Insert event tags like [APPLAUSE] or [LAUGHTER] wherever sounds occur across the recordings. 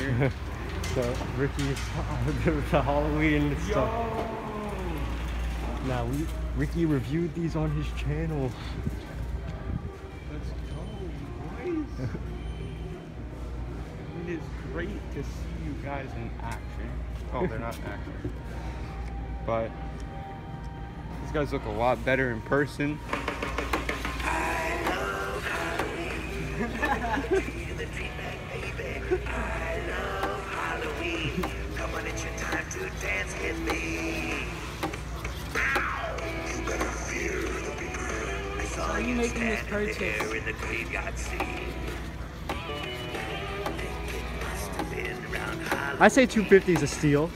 here. [LAUGHS] so Ricky's [LAUGHS] the, the Halloween stuff. Now we Ricky reviewed these on his channel. Let's go, boys. [LAUGHS] it is great to see you guys in action. Oh, they're not in action. But these guys look a lot better in person. Dance with me. You better fear the beaver. I saw Are you making this standing there purchase? in the graveyard scene. Think it must have been around Halloween, I say 250 is a steal.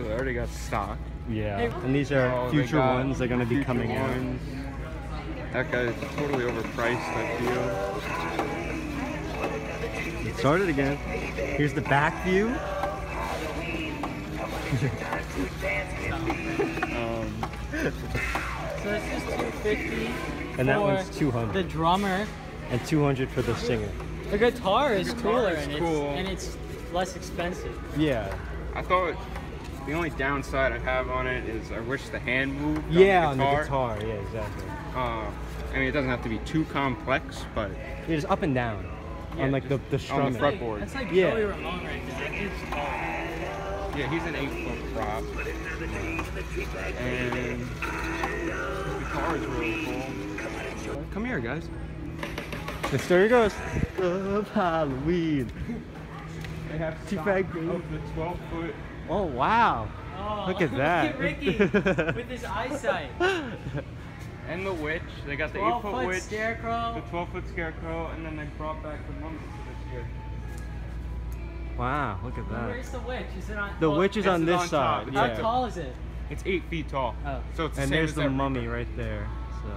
So they already got stock. Yeah. And these are Oh, future got ones. They're gonna be future coming out. ones. That guy's totally overpriced, I feel. It started again. Here's the back view. Um, [LAUGHS] So this is 250 And that one's 200. The drummer. And 200 for the singer. The guitar is guitar cooler is and, cool. it's, and it's less expensive. Yeah. I thought the only downside I have on it is I wish the hand moved. Yeah, on on the the guitar. guitar. Yeah, exactly. Uh, I mean, it doesn't have to be too complex, but It is up and down. Yeah, on like the, the just on the strumming. fretboard. That's like Yeah. Joey Ramone right there. It's tall. yeah, he's an eight foot prop. And the guitar is really cool. Come here, guys. The story goes. Love Halloween. They have stock stock of of the the 12 foot. Oh wow. Oh, [LAUGHS] Look at that. Ricky with his [LAUGHS] eyesight. And the witch. They got the 8 foot foot witch, the 12 foot scarecrow, and then they brought back the mummy this year. Wow, look at that. Where's the witch? Is it on? The well, witch is on this on side. It's How tall is it? It's 8 feet tall. Oh, So it's the And same there's as the mummy Reaper. right there. So.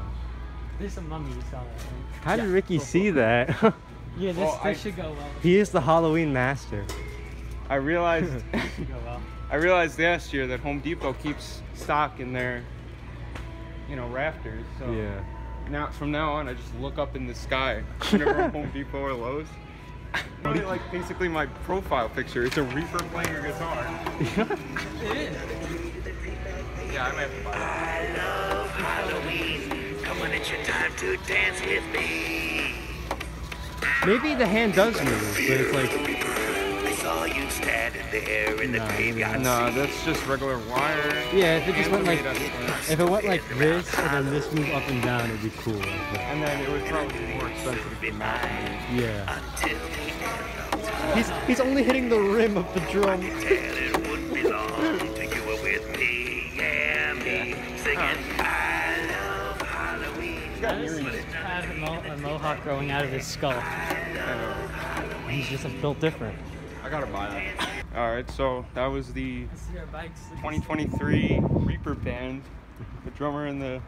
there's a mummy. You saw that. Right? How did Ricky cool, see cool. that? [LAUGHS] Yeah, this, Well, this I- should go well. he is the Halloween master. I realized should [LAUGHS] go well. I realized last year that Home Depot keeps stock in their you know rafters. So Yeah. now from now on I just look up in the sky [LAUGHS] whenever Home Depot or Lowe's. [LAUGHS] Really like basically my profile picture. It's a Reaper playing a guitar. It is. Yeah, I might have to buy that. I love Halloween. Come on, it's your time to dance with me. Maybe the hand does move, but it's like I saw you standing there in the Nah, graveyard. No, that's just regular wire. yeah. If it just went like if it went like this and then this moved up and down, it'd be cool. But, And then it would probably be more expensive to mount. yeah. Until the end of time. He's he's only hitting the rim of the drum. Tell it wouldn't be long till you were with me. Yeah, me. Singing, I love Halloween. He have a, mo- a mohawk growing out of his skull? He's just built different. I gotta buy that. Alright, so that was the Let's see our bikes. 2023 Reaper band, the drummer and the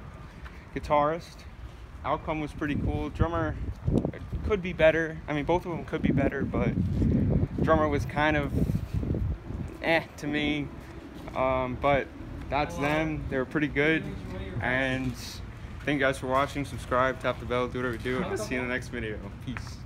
guitarist. Outcome was pretty cool. Drummer could be better. I mean, both of them could be better, but drummer was kind of eh to me. Um, but that's them. They were pretty good. And thank you guys for watching. Subscribe, tap the bell, do whatever you do. I'll see you in the next video. Peace.